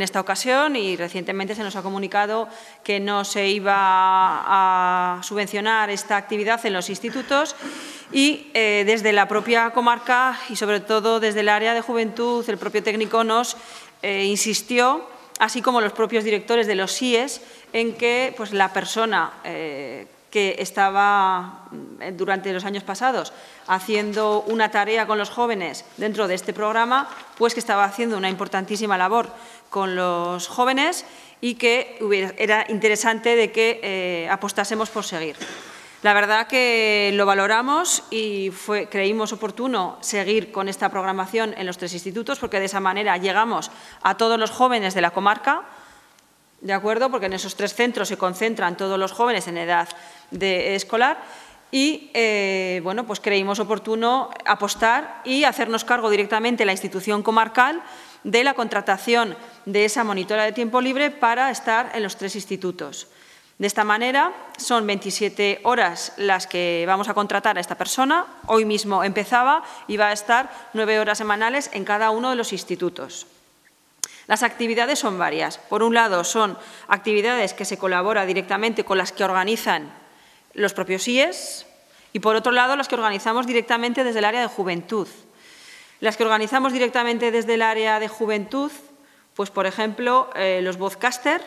en esta ocasión y recientemente se nos ha comunicado que no se iba a subvencionar esta actividad en los institutos y eh, desde la propia comarca y sobre todo desde el área de juventud el propio técnico nos eh, insistió, así como los propios directores de los SIES, en que pues, la persona eh, que estaba mm, durante los años pasados haciendo una tarea con los jóvenes dentro de este programa, pues que estaba haciendo una importantísima labor con los jóvenes y que era interesante de que eh, apostásemos por seguir. La verdad que lo valoramos y creímos oportuno seguir con esta programación en los tres institutos porque de esa manera llegamos a todos los jóvenes de la comarca, ¿de acuerdo? Porque en esos tres centros se concentran todos los jóvenes en edad de escolar y eh, bueno, pues creímos oportuno apostar y hacernos cargo directamente la institución comarcal de la contratación de esa monitora de tiempo libre para estar en los tres institutos. De esta manera, son 27 horas las que vamos a contratar a esta persona. Hoy mismo empezaba y va a estar nueve horas semanales en cada uno de los institutos. Las actividades son varias. Por un lado, son actividades que se colabora directamente con las que organizan los propios IES y, por otro lado, las que organizamos directamente desde el área de juventud. Las que organizamos directamente desde el área de juventud, pues, por ejemplo, eh, los Vodcaster,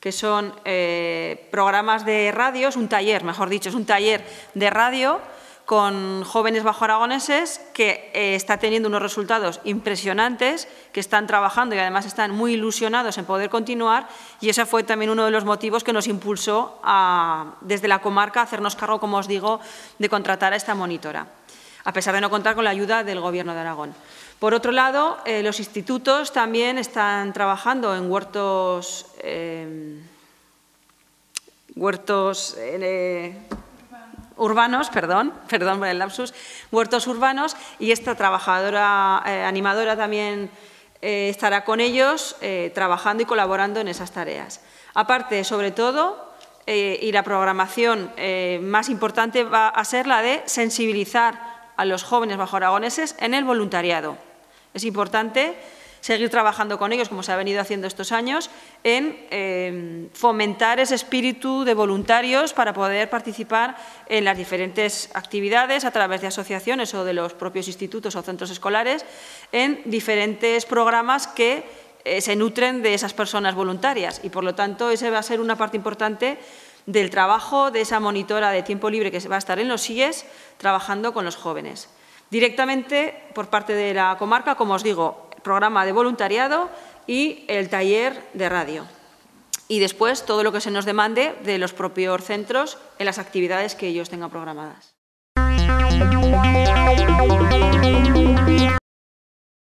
que son eh, programas de radio, es un taller, mejor dicho, es un taller de radio con jóvenes bajo aragoneses que eh, está teniendo unos resultados impresionantes, que están trabajando y además están muy ilusionados en poder continuar y ese fue también uno de los motivos que nos impulsó desde la comarca a hacernos cargo, como os digo, de contratar a esta monitora, a pesar de no contar con la ayuda del Gobierno de Aragón. Por otro lado, eh, los institutos también están trabajando en huertos, eh, huertos urbanos, perdón, perdón por el lapsus, huertos urbanos y esta trabajadora eh, animadora también eh, estará con ellos eh, trabajando y colaborando en esas tareas. Aparte, sobre todo, y la programación más importante va a ser la de sensibilizar a los jóvenes bajo aragoneses en el voluntariado. Es importante seguir trabajando con ellos, como se ha venido haciendo estos años, en em, fomentar ese espíritu de voluntarios para poder participar en las diferentes actividades a través de asociaciones o de los propios institutos o centros escolares, en diferentes programas que eh, se nutren de esas personas voluntarias y, por lo tanto, esa va a ser una parte importante del trabajo de esa monitora de tiempo libre que va a estar en los SIES trabajando con los jóvenes. Directamente por parte de la comarca, como os digo, programa de voluntariado y el taller de radio. Y después todo lo que se nos demande de los propios centros en las actividades que ellos tengan programadas.